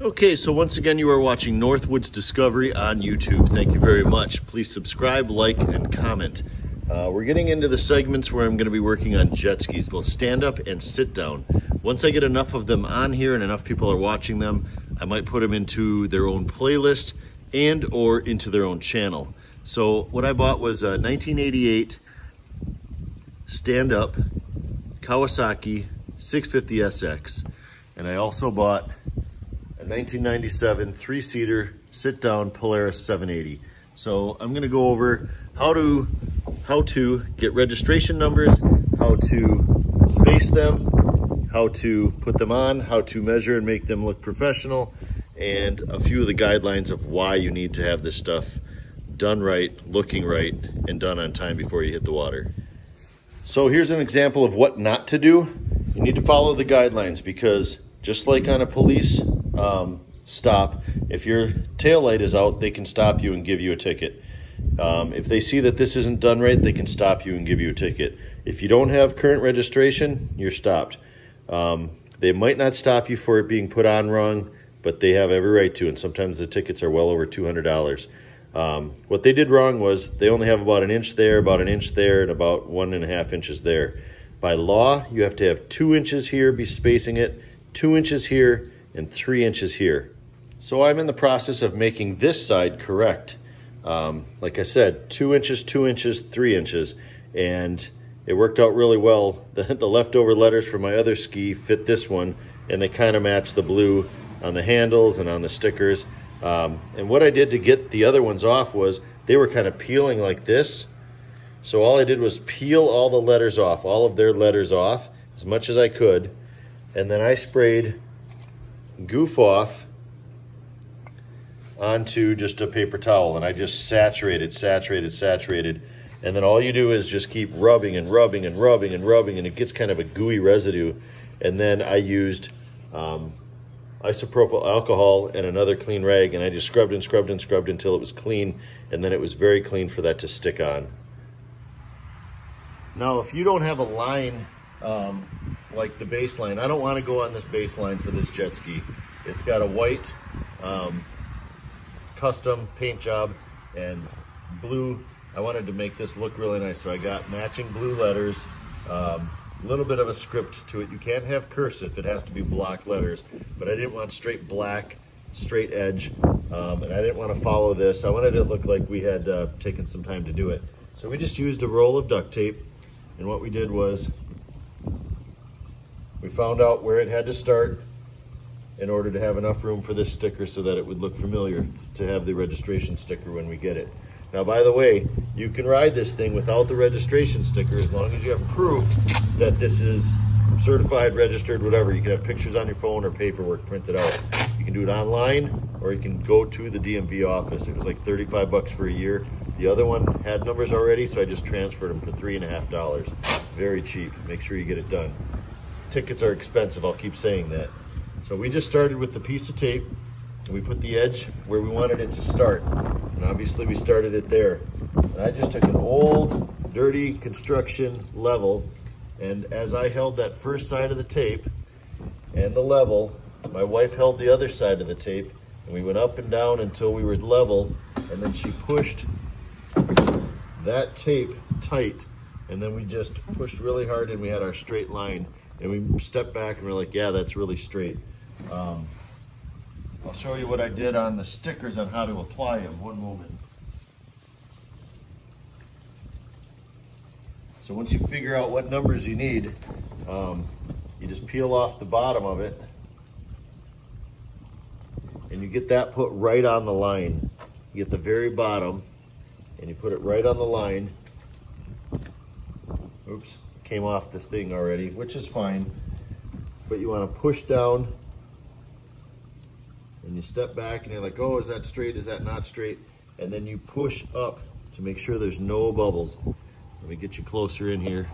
Okay, so once again, you are watching Northwoods Discovery on YouTube. Thank you very much. Please subscribe, like, and comment. Uh, we're getting into the segments where I'm going to be working on jet skis, both stand up and sit down. Once I get enough of them on here and enough people are watching them, I might put them into their own playlist and or into their own channel. So what I bought was a 1988 stand up Kawasaki 650SX. And I also bought 1997 three-seater sit-down Polaris 780. So I'm gonna go over how to how to get registration numbers, how to space them, how to put them on, how to measure and make them look professional, and a few of the guidelines of why you need to have this stuff done right, looking right, and done on time before you hit the water. So here's an example of what not to do. You need to follow the guidelines because just like on a police um, stop, if your tail light is out, they can stop you and give you a ticket. Um, if they see that this isn't done right, they can stop you and give you a ticket. If you don't have current registration, you're stopped. Um, they might not stop you for it being put on wrong, but they have every right to, and sometimes the tickets are well over $200. Um, what they did wrong was they only have about an inch there, about an inch there, and about one and a half inches there. By law, you have to have two inches here, be spacing it, two inches here, and three inches here. So I'm in the process of making this side correct. Um, like I said, two inches, two inches, three inches, and it worked out really well. The, the leftover letters from my other ski fit this one, and they kind of match the blue on the handles and on the stickers. Um, and what I did to get the other ones off was they were kind of peeling like this. So all I did was peel all the letters off, all of their letters off as much as I could. And then I sprayed goof off onto just a paper towel and I just saturated, saturated, saturated. And then all you do is just keep rubbing and rubbing and rubbing and rubbing and it gets kind of a gooey residue. And then I used um, isopropyl alcohol and another clean rag and I just scrubbed and scrubbed and scrubbed until it was clean and then it was very clean for that to stick on. Now if you don't have a line um, like the baseline, I don't want to go on this baseline for this jet ski. It's got a white um, custom paint job and blue. I wanted to make this look really nice, so I got matching blue letters, a um, little bit of a script to it. You can't have cursive, it has to be block letters, but I didn't want straight black, straight edge, um, and I didn't want to follow this. I wanted it to look like we had uh, taken some time to do it. So we just used a roll of duct tape, and what we did was we found out where it had to start, in order to have enough room for this sticker so that it would look familiar to have the registration sticker when we get it. Now, by the way, you can ride this thing without the registration sticker as long as you have proof that this is certified, registered, whatever. You can have pictures on your phone or paperwork printed out. You can do it online or you can go to the DMV office. It was like 35 bucks for a year. The other one had numbers already, so I just transferred them for three and a half dollars. Very cheap. Make sure you get it done. Tickets are expensive, I'll keep saying that. So we just started with the piece of tape and we put the edge where we wanted it to start. And obviously we started it there. And I just took an old, dirty construction level and as I held that first side of the tape and the level, my wife held the other side of the tape and we went up and down until we were level and then she pushed that tape tight and then we just pushed really hard and we had our straight line and we stepped back and we're like, yeah, that's really straight. Um, I'll show you what I did on the stickers on how to apply them. One moment. So once you figure out what numbers you need, um, you just peel off the bottom of it and you get that put right on the line. You get the very bottom and you put it right on the line. Oops, came off this thing already, which is fine. But you want to push down and you step back and you're like, oh, is that straight? Is that not straight? And then you push up to make sure there's no bubbles. Let me get you closer in here.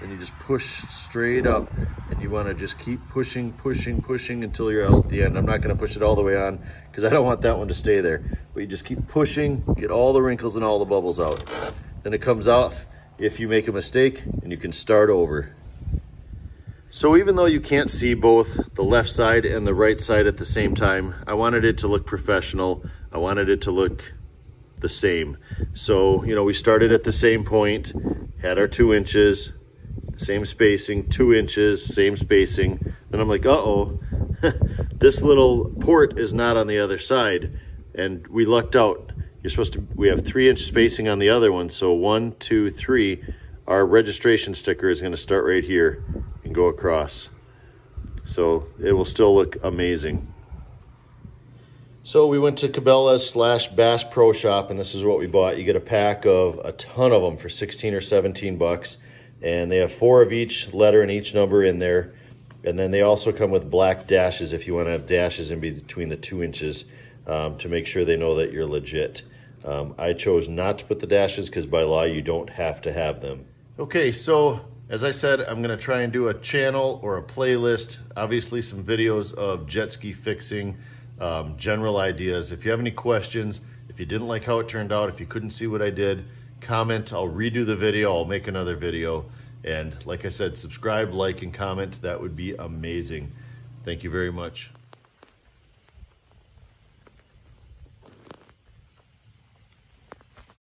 Then you just push straight up and you want to just keep pushing, pushing, pushing until you're out the end. I'm not going to push it all the way on because I don't want that one to stay there. But you just keep pushing, get all the wrinkles and all the bubbles out. Then it comes off if you make a mistake and you can start over. So even though you can't see both the left side and the right side at the same time, I wanted it to look professional. I wanted it to look the same. So, you know, we started at the same point, had our two inches, same spacing, two inches, same spacing. Then I'm like, uh-oh, this little port is not on the other side. And we lucked out. You're supposed to, we have three inch spacing on the other one. So one, two, three, our registration sticker is gonna start right here and go across. So it will still look amazing. So we went to Cabela's slash Bass Pro Shop and this is what we bought. You get a pack of a ton of them for 16 or 17 bucks. And they have four of each letter and each number in there. And then they also come with black dashes if you want to have dashes in between the two inches um, to make sure they know that you're legit. Um, I chose not to put the dashes because by law you don't have to have them. Okay, so as I said, I'm gonna try and do a channel or a playlist, obviously some videos of jet ski fixing, um, general ideas. If you have any questions, if you didn't like how it turned out, if you couldn't see what I did, comment, I'll redo the video, I'll make another video. And like I said, subscribe, like, and comment. That would be amazing. Thank you very much.